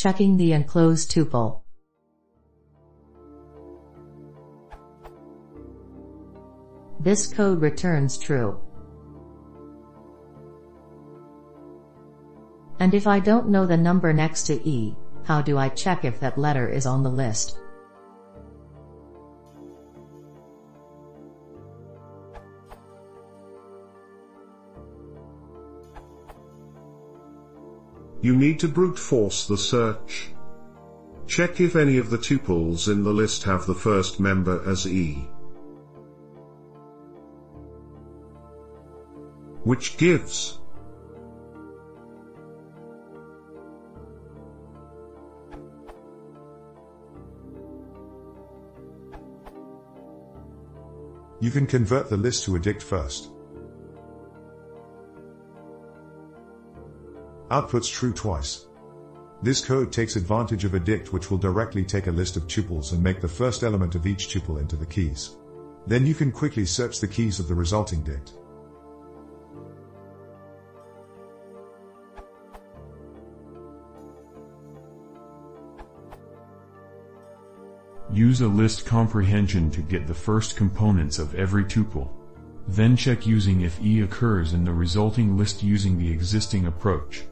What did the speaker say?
Checking the enclosed tuple. This code returns true. And if I don't know the number next to E, how do I check if that letter is on the list? You need to brute force the search. Check if any of the tuples in the list have the first member as E. Which gives You can convert the list to a dict first. Outputs true twice. This code takes advantage of a dict which will directly take a list of tuples and make the first element of each tuple into the keys. Then you can quickly search the keys of the resulting dict. Use a list comprehension to get the first components of every tuple. Then check using if E occurs in the resulting list using the existing approach.